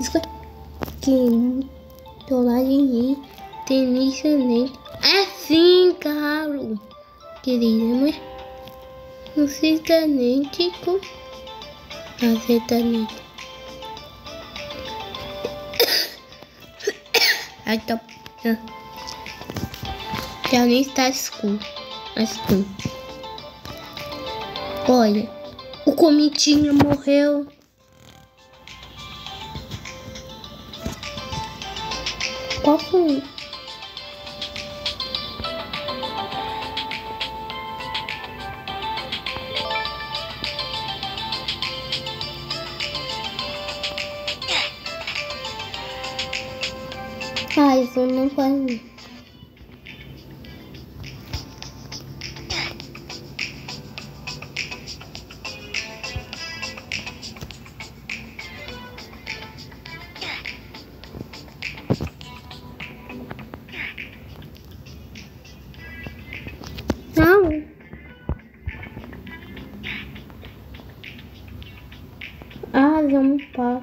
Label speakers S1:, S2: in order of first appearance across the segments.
S1: Isso que Tolagem e Tenista É sim, caro. Querida, um sertanético. A sertanético. Ai, tá. Já nem está escuro. Escuro. Olha, o comitinho morreu. Qual foi? Ah, isso não faz. Não. Para.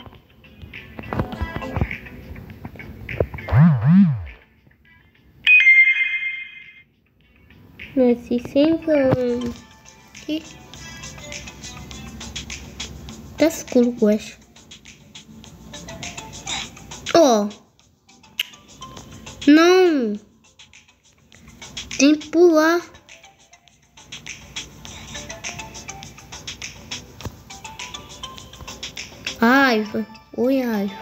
S1: Nesse anos. Que? Tá escuro, eu acho. Ó. Oh. Não. Tem que pular. Aiva. Oi, Aiva.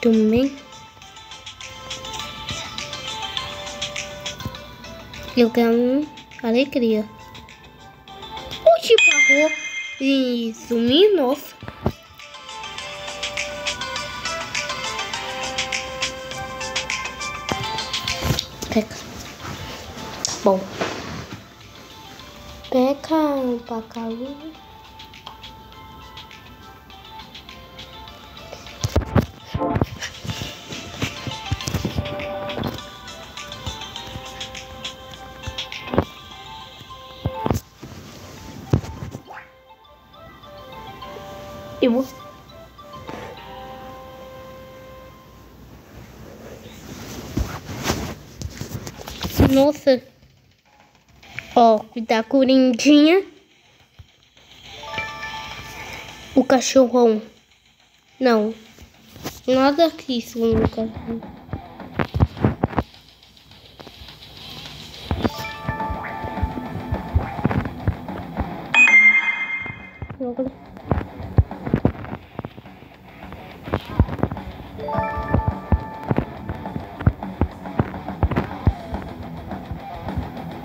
S1: Tudo bem? Eu quero alegria. Oxi, parou. Isso, nossa. Pega. Bom. Pega o pacalu. E você? Nossa. Ó, da corindinha. O cachorrão. Não. Nada aqui sobre o cachorro.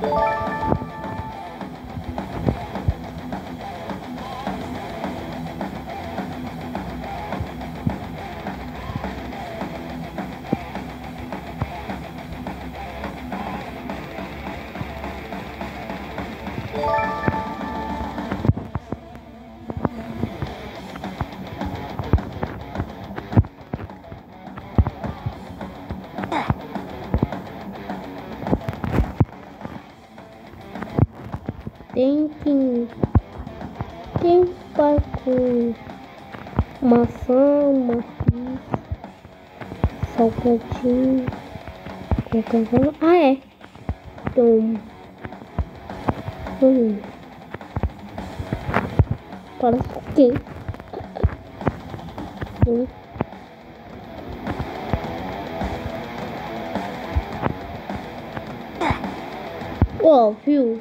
S1: Bye. Tem que tem com maçã, maçã, salgadinho, coca Ah, é. Então, hum. Parece quê? Hum. Ó, oh, viu?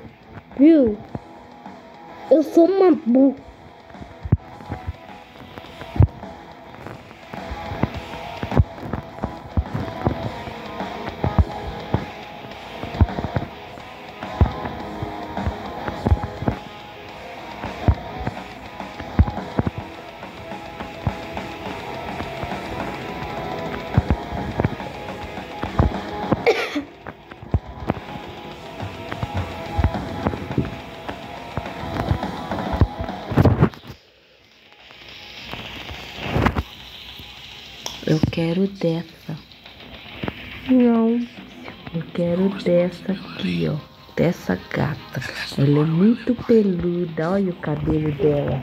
S1: Viu? Eu sou uma burra.
S2: Eu quero dessa.
S1: Não.
S2: Eu quero dessa aqui, ó. Dessa gata. Ela é muito peluda. Olha o cabelo dela.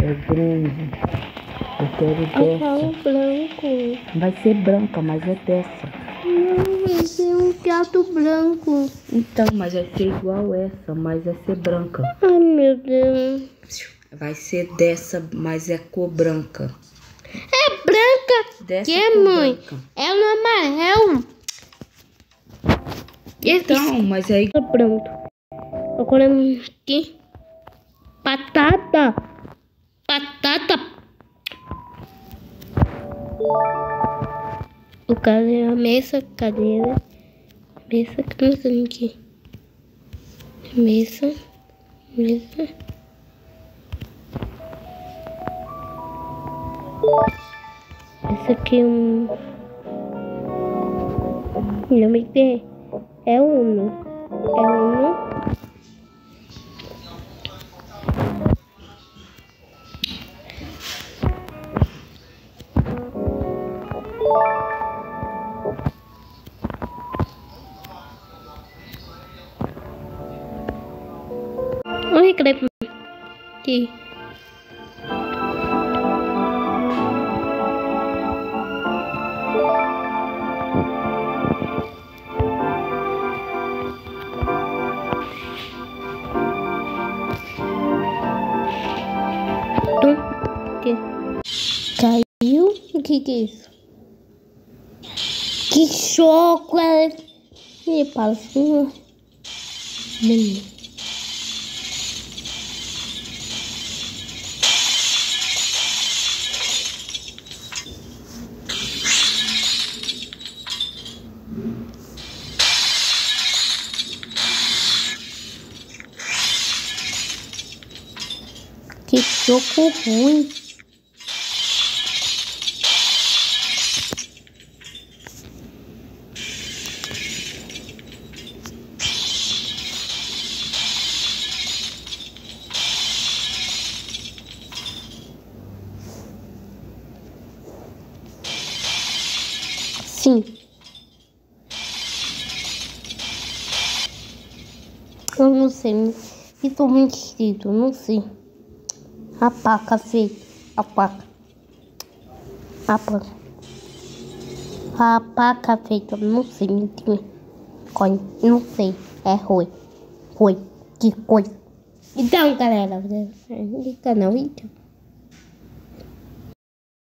S2: É grande. Eu quero
S1: Eu quero
S2: dessa.
S1: branco.
S2: Vai ser branca, mas é dessa.
S1: Não, vai ser um gato branco.
S2: Então, mas vai ser igual essa, mas vai ser branca.
S1: Ai, meu Deus.
S2: Vai ser dessa, mas é cor branca.
S1: É branca.
S2: Dessa
S1: Que,
S2: cor
S1: mãe?
S2: branca.
S1: É no amarelo.
S2: Então, mas aí
S1: Tá pronto. Agora aqui. Batata. Batata. O cadê a mesa, cadeira. Mesa, que mesa aqui? Mesa. Mesa. Esse aqui é um. Não me dê. É uno. É uno. Olha que deve- aqui. Que? Caiu? O que que é isso? Que chocolate! Me passa uma. Menino. Que choco ruim. Sim. Eu não sei. Estou mentindo, não sei. A paca feita. A paca. A paca. A paca feita. Não sei. Não. Não sei. É ruim. Ruim. Que coisa. Então, galera. No canal, então.